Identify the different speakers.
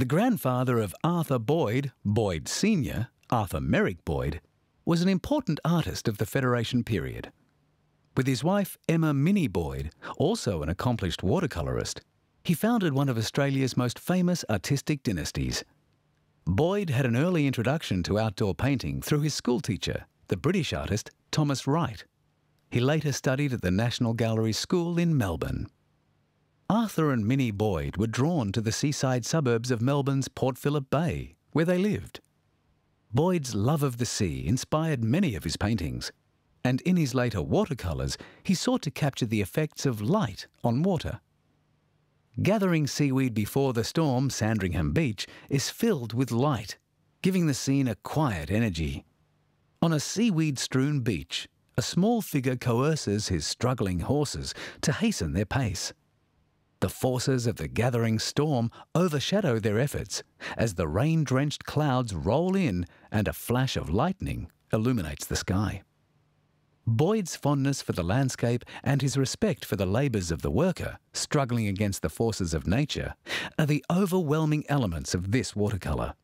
Speaker 1: The grandfather of Arthur Boyd, Boyd Sr., Arthur Merric Boyd, was an important artist of the Federation period. With his wife Emma Minnie Boyd, also an accomplished watercolourist, he founded one of Australia's most famous artistic dynasties. Boyd had an early introduction to outdoor painting through his schoolteacher, the British artist Thomas Wright. He later studied at the National Gallery School in Melbourne. Arthur and Minnie Boyd were drawn to the seaside suburbs of Melbourne's Port Phillip Bay, where they lived. Boyd's love of the sea inspired many of his paintings, and in his later watercolours, he sought to capture the effects of light on water. Gathering seaweed before the storm, Sandringham Beach, is filled with light, giving the scene a quiet energy. On a seaweed strewn beach, a small figure coerces his struggling horses to hasten their pace. The forces of the gathering storm overshadow their efforts as the rain drenched clouds roll in and a flash of lightning illuminates the sky. Boyd's fondness for the landscape and his respect for the labours of the worker struggling against the forces of nature are the overwhelming elements of this watercolour.